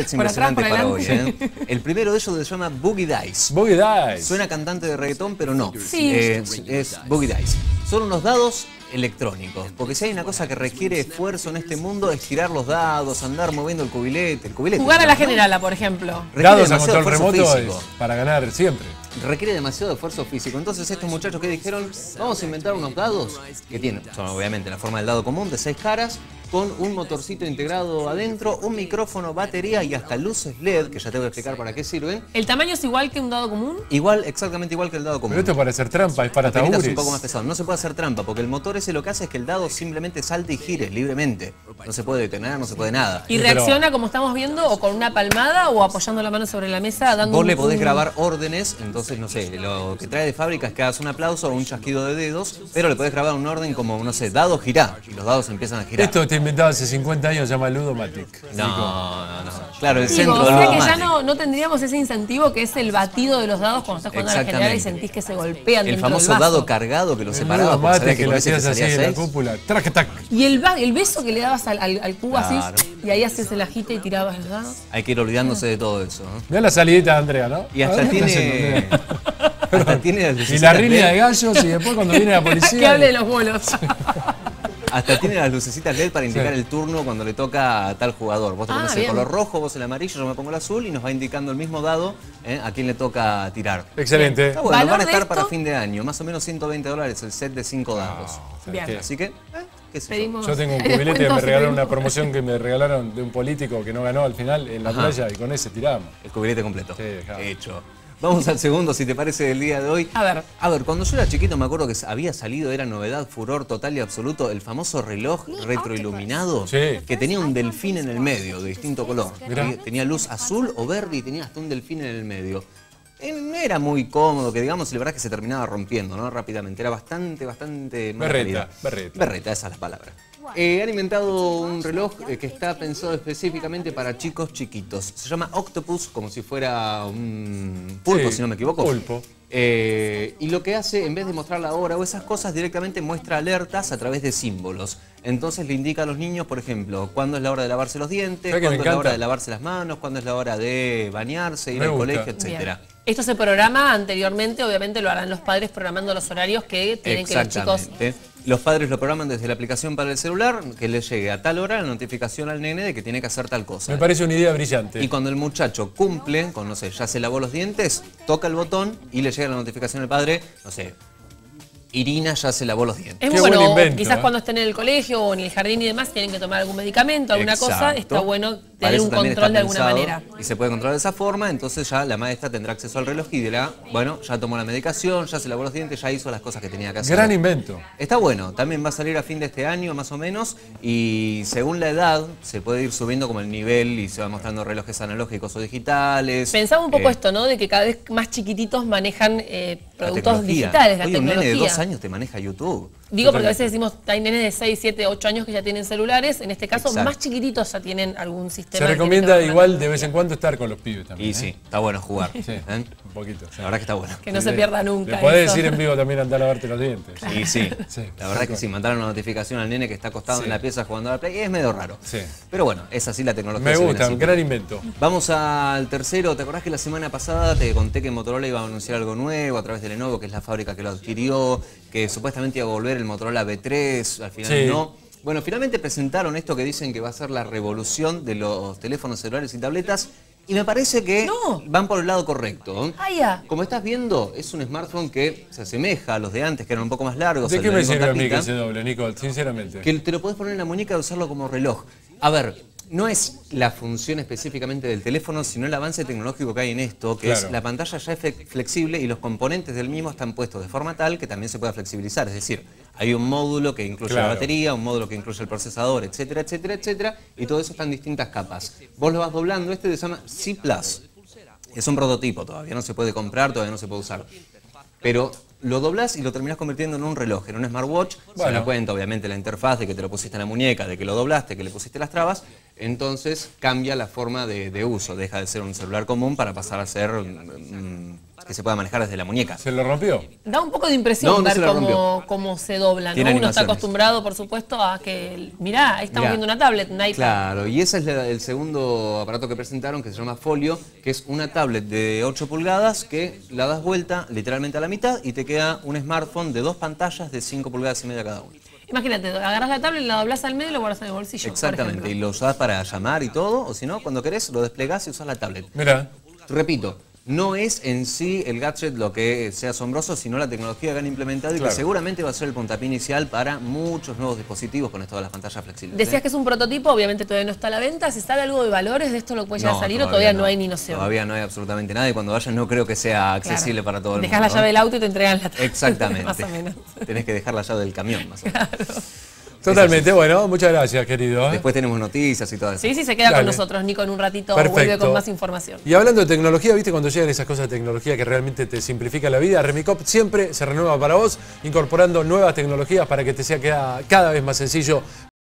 Es impresionante para hoy. ¿eh? El primero de ellos se llama Boogie Dice. Boogie Dice. Suena cantante de reggaetón, pero no. Sí. Eh, es Boogie Dice. Son unos dados electrónicos. Porque si hay una cosa que requiere esfuerzo en este mundo es tirar los dados, andar moviendo el cubilete. El cubilete Jugar a la ¿no? generala, por ejemplo. Requiere Dados a demasiado control esfuerzo remoto físico. es para ganar siempre. requiere demasiado esfuerzo físico. Entonces estos muchachos que dijeron, vamos a inventar unos dados que tienen, son obviamente la forma del dado común de seis caras, con un motorcito integrado adentro, un micrófono, batería y hasta luces LED, que ya te voy a explicar para qué sirven. ¿El tamaño es igual que un dado común? Igual, exactamente igual que el dado común. Pero esto es para hacer trampa, es para pelita es tabures. un poco más pesado. No se puede hacer trampa porque el motor ese lo que hace es que el dado simplemente salte y gire libremente. No se puede detener, no se puede nada. ¿Y reacciona como estamos viendo o con una palmada o apoyando la mano sobre la mesa dando Vos un- le podés grabar órdenes, entonces no sé, lo que trae de fábrica es que hagas un aplauso o un chasquido de dedos, pero le podés grabar un orden como, no sé, dado girá, y los dados empiezan a girar. Esto inventado hace 50 años, se llama Ludomatic. No, no, no. Claro, el Digo, centro o del sea que ya no, no tendríamos ese incentivo que es el batido de los dados cuando estás jugando a la general y sentís que se golpean El dentro famoso del vaso. dado cargado que lo El separaba sabía que que lo hacías así en la cúpula. Tac. Y el, el beso que le dabas al, al- al cubo Claro. así y ahí hacías el ajite y tirabas los dados. Hay que ir olvidándose de todo eso. ¿no? Mirá la salidita de Andrea, ¿no? Y hasta tiene. ¿qué hace hasta tiene las Y la lucecitas riña de gallos y después cuando viene la policía. Que hable de los bolos. Hasta tiene las lucecitas LED para indicar Sí. el turno cuando le toca a tal jugador. Vos te Ah, pones el bien. color rojo, vos el amarillo, yo me pongo el azul y nos va indicando el mismo dado ¿eh? a quién le toca tirar. Excelente. Está bueno, ¿Valor van a estar para fin de año, más o menos 120 dólares el set de 5 dados. Bien. ¿qué? Así que, eh, qué sé yo. Pedimos Yo tengo un cubilete que me regalaron, una promoción que me regalaron de un político que no ganó al final en la Ajá. playa y con ese tiramos. El cubilete completo. Sí, claro. Hecho. Vamos al segundo, si te parece, del día de hoy. A ver. A ver, cuando yo era chiquito me acuerdo que había salido, era novedad, furor total y absoluto, el famoso reloj retroiluminado Sí. que tenía un delfín en el medio, de distinto color. Mirá. Tenía- luz azul o verde y tenía hasta un delfín en el medio. No era muy cómodo, que digamos, y la verdad es que se terminaba rompiendo, ¿no? Rápidamente. Era bastante, bastante Berreta, berreta. Berreta, esa es la palabra. Eh, han inventado un reloj eh, que está pensado específicamente para chicos chiquitos. Se llama Octopus, como si fuera un pulpo, Sí, si no me equivoco. pulpo. Eh, y lo que hace, en vez de mostrar la hora o esas cosas, directamente muestra alertas a través de símbolos. Entonces le indica a los niños, por ejemplo, cuándo es la hora de lavarse los dientes, ¿Sabes que me cuándo es la hora de lavarse las manos, cuándo es la hora de bañarse, ir Me al gusta. colegio, Bien. etcétera. Esto se programa anteriormente, obviamente lo harán los padres programando los horarios que tienen que los chicos. Los padres lo programan desde la aplicación para el celular, que le llegue a tal hora la notificación al nene de que tiene que hacer tal cosa. Me parece una idea brillante. Y cuando el muchacho cumple, con no sé, ya se lavó los dientes, toca el botón y le llega la notificación al padre, no sé, Irina ya se lavó los dientes. Es Qué bueno, buen invento, quizás ¿eh? cuando estén en el colegio o en el jardín y demás, tienen que tomar algún medicamento, alguna cosa, está bueno tener eso un también control está de alguna manera. Y se puede controlar de esa forma, entonces ya la maestra tendrá acceso al reloj y dirá, bueno, ya tomó la medicación, ya se lavó los dientes, ya hizo las cosas que tenía que hacer. Gran invento. Está bueno, también va a salir a fin de este año más o menos y según la edad se puede ir subiendo como el nivel y se va mostrando relojes analógicos o digitales. Pensaba un poco Eh, esto, ¿no? De que cada vez más chiquititos manejan eh, productos digitales, la un nene de dos años te maneja YouTube. Digo porque a veces decimos, hay nenes de 6, 7, 8 años que ya tienen celulares, en este caso Exacto. más chiquititos ya tienen algún sistema. Se recomienda igual de vez en cuando estar con los pibes también. Y ¿eh? sí, está bueno jugar. Sí, ¿eh? un poquito. La verdad que está bueno. Que no se pierda nunca. Le podés eso. decir en vivo también andar a lavarte los dientes. Y sí, Sí, la verdad que sí, mandaron una notificación al nene que está acostado Sí. en la pieza jugando a la Play es medio raro. Sí. Pero bueno, es así la tecnología. Me gusta, un gran invento. Vamos al tercero. ¿Te acordás que la semana pasada te conté que Motorola iba a anunciar algo nuevo a través de Lenovo, que es la fábrica que lo adquirió, que supuestamente iba a volver el Motorola B3, al final Sí. no? Bueno, finalmente presentaron esto que dicen que va a ser la revolución de los teléfonos celulares y tabletas y me parece que No. van por el lado correcto. Ah, ya. Como estás viendo, es un smartphone que se asemeja a los de antes, que eran un poco más largos. ¿De qué me sirve a mí que se doble, Nicole? Sinceramente. que te lo puedes poner en la muñeca y usarlo como reloj. A ver, no es la función específicamente del teléfono, sino el avance tecnológico que hay en esto, que es la pantalla ya es fle- flexible y los componentes del mismo están puestos de forma tal que también se pueda flexibilizar. Es decir, hay un módulo que incluye Claro. la batería, un módulo que incluye el procesador, etcétera, etcétera, etcétera, y todo eso está en distintas capas. Vos lo vas doblando, este se llama C+. Es un prototipo, todavía no se puede comprar, todavía no se puede usar. Pero lo doblás y lo terminás convirtiendo en un reloj, en un smartwatch. Se Bueno. da cuenta, obviamente, la interfaz de que te lo pusiste en la muñeca, de que lo doblaste, que le pusiste las trabas. Entonces cambia la forma de, uso, deja de ser un celular común para pasar a ser mm, que se pueda manejar desde la muñeca. ¿Se lo rompió? Da un poco de impresión ver cómo, se dobla, ¿no? Uno está acostumbrado, por supuesto, a que, mirá, ahí estamos viendo una tablet, un iPad. Claro, y ese es el segundo aparato que presentaron, que se llama Folio, que es una tablet de 8 pulgadas que la das vuelta literalmente a la mitad y te queda un smartphone de dos pantallas de 5 pulgadas y media cada una. Imagínate, agarras la tablet, la doblas al medio y lo guardas en el bolsillo. Exactamente, y lo usás para llamar y todo, o si no, cuando querés, lo desplegás y usás la tablet. Mira. Repito, no es en sí el gadget lo que sea asombroso, sino la tecnología que han implementado y que seguramente va a ser el puntapié inicial para muchos nuevos dispositivos con esto de las pantallas flexibles. Decías ¿eh? que es un prototipo, obviamente todavía no está a la venta. ¿Se sabe algo de valores de esto lo que puede llegar a salir o todavía no. hay ni noción? Todavía no hay absolutamente nada y cuando vayas no creo que sea accesible para todo el mundo. Dejas la llave del auto y te entregan la. Exactamente. más o menos. Tenés que dejar la llave del camión, más o menos. Totalmente, bueno, muchas gracias, querido. ¿eh? Después tenemos noticias y todo eso. Sí, sí, se queda con nosotros, Nico, en un ratito vuelve con más información. Y hablando de tecnología, viste, cuando llegan esas cosas de tecnología que realmente te simplifica la vida, Remicop siempre se renueva para vos, incorporando nuevas tecnologías para que te sea cada vez más sencillo